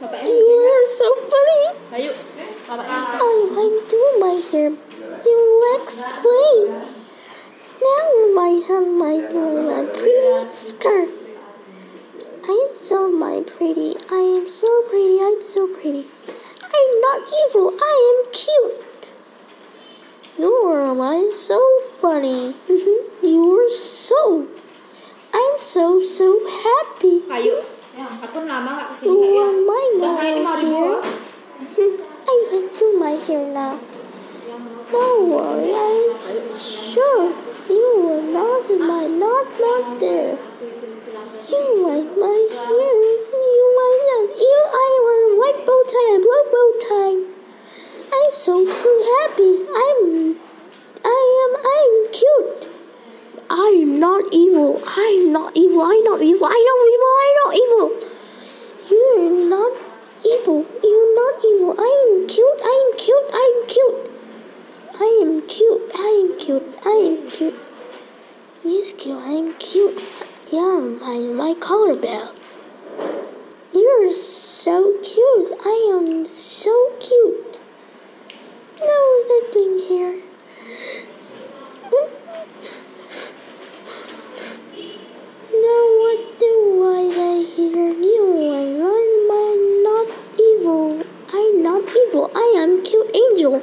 you are so funny. Oh, I do my hair. Do let's play. Now I have um, my, my pretty skirt. I'm so my pretty. I am so pretty. I'm so pretty. I'm not evil. I am cute. You're my so funny. You're so. I'm so so happy. Are you? Ya, aku lama gak kesini You Kak, ya. are my Bahkan ini mau dibawa. here. I can do my hair now. Don't worry, I'm sure you will not my not not there. You like my hair. You like that. You I want white bow tie and blue bow tie. I'm so so happy. I'm I am I'm cute. I'm not evil. I'm not evil. I'm not evil. I'm not evil. I'm not evil. You're not evil. You're not evil. I am cute. I am cute. I am cute. I am cute. I am cute. I am cute. Yes, cute. I am cute. Yeah, my my collar bell. You're so cute. I am so cute. angel